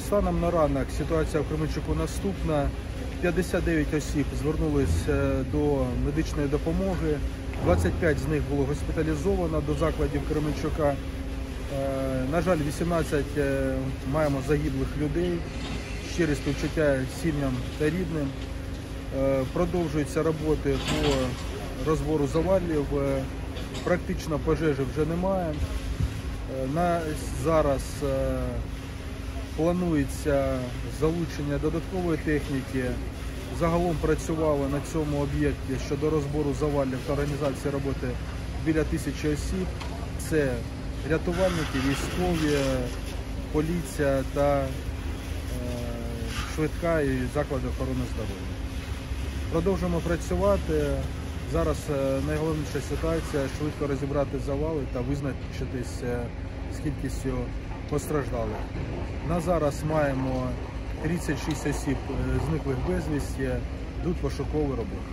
Станом на ранок ситуація в Кременчуку наступна. 59 осіб звернулись е, до медичної допомоги. 25 з них було госпіталізовано до закладів Кременчука. Е, На жаль, 18 е, маємо загиблих людей. Щирі співчуття сім'ям та рідним. Продовжуються роботи по розбору завалів. Практично пожежі вже немає. На зараз планується залучення додаткової техніки. Загалом працювали на цьому об'єкті щодо розбору завалів та організації роботи біля тисячі осіб. Це рятувальники, військові, поліція та е, швидка і заклади охорони здоров'я. Продовжуємо працювати. Зараз е, найголовніша ситуація швидко розібрати завали та визначитись е, з кількістю постраждалих. На зараз маємо 36 осіб е, зниклих безвісті, йдуть пошукові роботи.